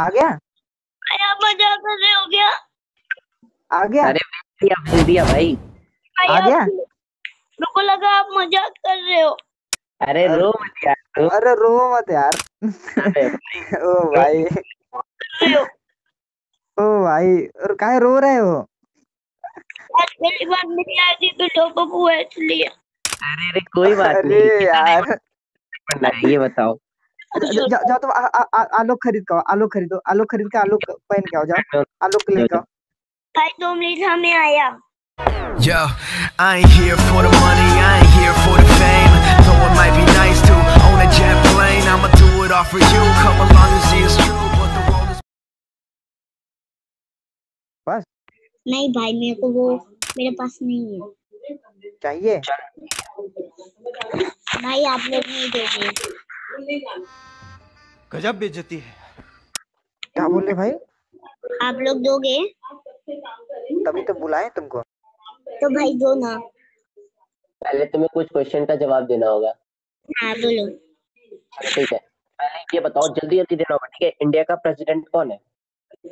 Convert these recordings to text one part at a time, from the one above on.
आ गया? हो आ गया? अरे भेज दिया भेज दिया भाई आ गया? मेरे को लगा आप मज़ाक कर रहे हो। अरे रो मत यार रो। अरे रो मत यार। ओ भाई। रहे हो ओ भाई और काहे रो रहे हो? आज पहली बार मेरी आईडी पे टॉप अप हुआ है इसलिए अरे अरे कोई बात अरे नहीं यार। ये बताओ। जा- जा- जाओ तुम आ- आ- आ- आलोक खरीद के आलोक खरीदो आलोक खरीद के आलोक पहन के आओ जाओ आलोक के लेके आओ भाई दो मिनट हमें आया Yo, I ain't here for the money, I ain't here for the fame. Though it might be nice to own a jet plane, I'ma do it all for you. Come along and see it's true, but the road is. नहीं भाई मेरे को वो मेरे पास नहीं है चाहिए भाई आप लोग नहीं दोगे गजब बेइज्जती है। क्या बोले भाई? आप लोग दोगे? तभी तो बुलाए तुमको। तो भाई दो ना। पहले तुम्हें कुछ क्वेश्चन का जवाब देना होगा। हाँ बोलो। ठीक है। पहले ये बताओ जल्दी जल्दी देना होगा ठीक है? इंडिया का प्रेसिडेंट कौन है?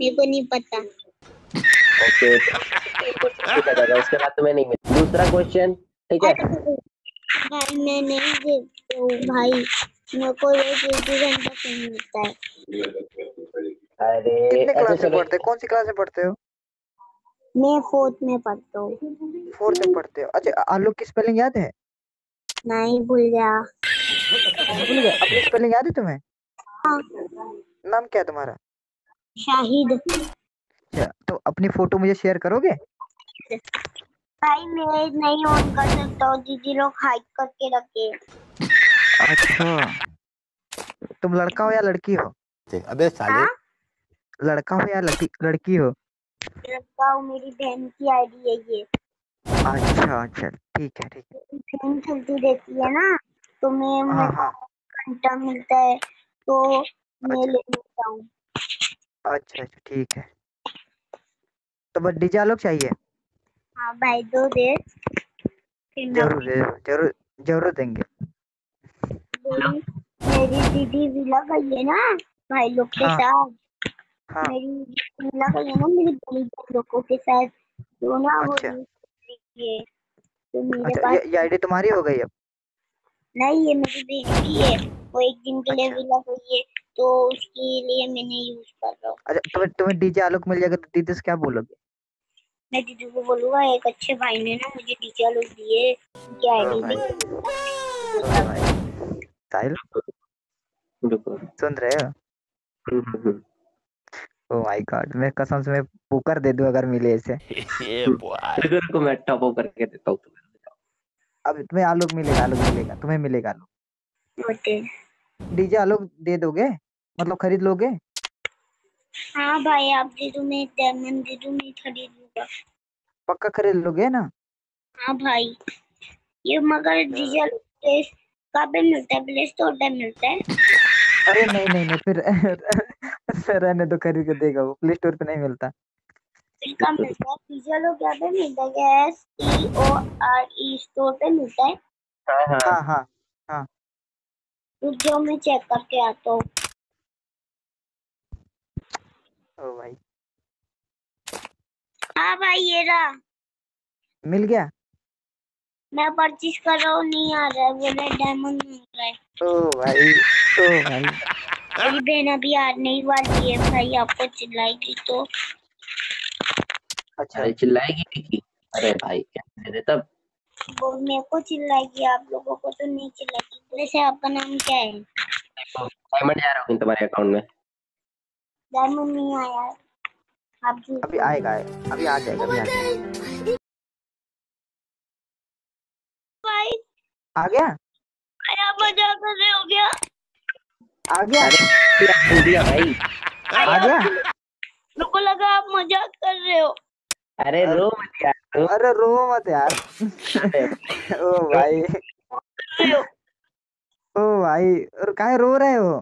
मेरे को नहीं पता। ओके ठीक है उसके बाद तुम्हें नहीं मिला दूसरा क्वेश्चन ठीक है? भाई मैं नहीं देखता हूँ भाई। मेरे को रोज एक दो घंटा फ़ोन मिलता है अरे कितने क्लास में पढ़ते हो कौन सी क्लास में पढ़ते हो मैं फोर्थ में पढ़ता हूँ फोर्थ में पढ़ते हो अच्छा आलोक की स्पेलिंग याद है नहीं भूल गया भूल गए अपनी स्पेलिंग याद है तुम्हें हाँ, नाम क्या है तुम्हारा शाहिद अच्छा तो अपनी फ़ोटो मुझे शेयर करोगे भाई मैं नहीं ऑन कर सकता हूँ दीदी लोग हाइड करके रखे अच्छा। तुम लड़का हो या लड़की हो? अबे साले। हाँ? लड़का हो या लड़की लड़की हो? लड़का हूँ मेरी बहन की आईडी है ये। अच्छा अच्छा ठीक है ठीक है। बहन खेलती रहती है ना तो मैं हाँ मेरे हाँ। घंटा मिलता है तो मैं ले लेता हूँ। अच्छा अच्छा ठीक है। तो बस डीजे आलोक चाहिए? हाँ भाई दो दे। ज़रूर ज़रूर ज़रूर देंगे। मेरी दीदी विला गई है ना भाई लोग के हाँ। साथ। हाँ। मेरी विला गई है ना मेरी बड़ी बहन लोगों के साथ। तो ना वो अच्छा। ये तो मेरे अच्छा पास ये, आईडी तुम्हारी हो गई अब? नहीं ये मेरी बहन की है। वो एक दिन के लिए अच्छा। विला गई है तो उसके लिए मैंने यूज़ कर रहा हूँ। अच्छा तुम्हें तुम्हें डीजे आलोक मिल जाएगा तो दीदी से क्या बोलोगे? मैं दीदी को बोलूँगा एक अच्छे भाई ने ना मुझे डीजे आलोक दिए। ओ आईडी दी भाई सुन रहे हो हम्म, हम्म, हम्म। ओ माय गॉड मैं कसम से मैं पुकार दे दूँ अगर मिले इसे रुको रुको मैं टॉप अप करके देता हूँ तुम्हें अब तुम्हें आलोक मिलेगा आलोक मिलेगा तुम्हें मिलेगा आलोक होते डीजे आलोक दे दोगे मतलब खरीद लोगे हाँ भाई आप दे दो मैं डायमंड दे दो मैं खरीद लूँगा पक्का खरीद लोगे ना हाँ भाई ये मगर डीजल प्लेस कहाँ पे मिलता है प्ले स्टोर पे मिलता है। अरे नहीं नहीं नहीं फिर फिर रहने दो खरीद के देगा वो प्ले स्टोर पे नहीं मिलता। कहाँ मिलता है लोग क्या पे मिलता है S E O R E store पे मिलता है। हाँ हाँ। हाँ हाँ रुक जाओ मैं चेक करके आता हूँ। ओ भाई। हाँ भाई ये रहा। मिल गया? मैं परचेज कर रहा हूँ नहीं आ रहा है बोले डायमंड मिल रहा है। ओ भाई ओ भाई। मेरी बहन अभी आने ही वाली है भाई आपको चिल्लाएगी तो। अच्छा चिल्लाएगी नहीं अरे भाई क्या दे तब? वो मेरे को चिल्लाएगी आप लोगों को तो नहीं चिल्लाएगी। वैसे आपका नाम क्या है? डायमंड जा रहा हूँ तुम्हारे अकाउंट में। डायमंड नहीं आया। आप अभी आएगा, अभी आ जाएगा अभी आ जाएगा। आ गया? कर रहे हो क्या आ गया? अरे दिया, भाई आ गया? मेरे को लगा आप मज़ाक कर रहे हो। अरे रो मत यार अरे रो मत यार। ओ भाई। रहे हो ओ भाई और काहे रो रहे हो?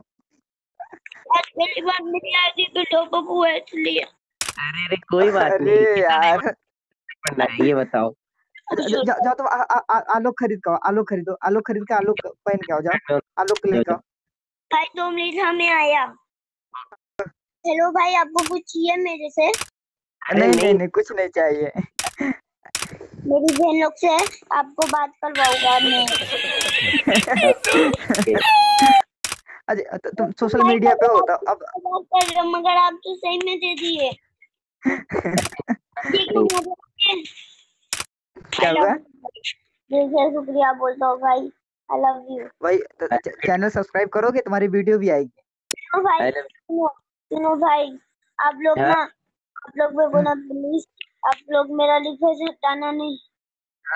आज पहली बार मेरी आईडी पे टॉप अप हुआ है इसलिए। अरे अरे कोई बात अरे नहीं। यार। ये बताओ। जाओ तुम आ- आ- आ- आलोक खरीद के आलोक खरीदो आलोक खरीद के आलोक पहन के आओ जाओ आलोक के लेके आओ भाई दो मिनट हमें आया। हेलो भाई आपको कुछ चाहिए मेरे से? नहीं नहीं नहीं। कुछ नहीं चाहिए। मेरी बहन लोग से आपको बात करवाऊँगा मैं। अच्छा तो तुम सोशल मीडिया पे हो तो अब बात कर मगर आप तो सही में दे दिए। ठीक है क्या हुआ? शुक्रिया बोलता हूँ भाई आई लव यू भाई तो चैनल सब्सक्राइब करोगे तुम्हारी वीडियो भी आएगी। सुनो भाई सुनो सुनो भाई आप लोग हाँ? ना आप लोग मेरे को ना प्लीज़ आप लोग मेरा लिखे से हटाना नहीं।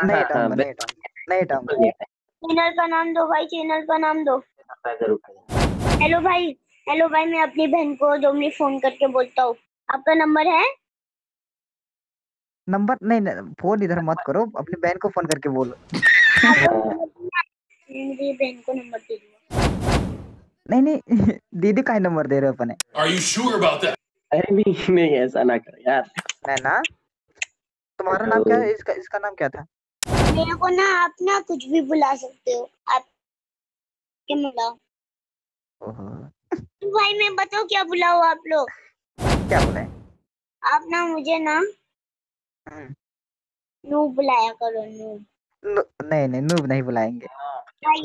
नहीं हाँ, हटाऊँगा हाँ, नहीं हटाऊँगा नहीं हटाऊँगा। चैनल का नाम दो भाई चैनल का नाम दो। हेलो भाई हेलो भाई मैं अपनी बहन को दो मिनट फ़ोन करके बोलता हूँ। आपका नंबर है? नंबर नहीं नहीं फ़ोन इधर मत करो अपनी बहन को फ़ोन करके बोलो। मेरी बहन को नंबर दे नहीं नहीं दीदी का ही नंबर दे रहे हो अपने। Are you sure about that? अरे नहीं नहीं ऐसा ना करो यार। नहीं ना तुम्हारा नाम क्या है? इसका इसका नाम क्या था? मेरे को ना आप ना कुछ भी बुला सकते हो। आप क्या बुलाओ? भाई मैं बताओ क्या बुलाओ आप लोग? क्या बोले? आप ना मुझे ना हम्म, नू बुलाया करो नूब। नहीं नहीं नूब नहीं बुलाएँगे। भाई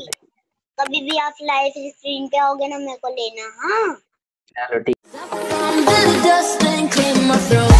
कभी भी आप लाइव स्ट्रीम पे आओगे ना मेरे को लेना हाँ? चलो ठीक। From and clear my throat.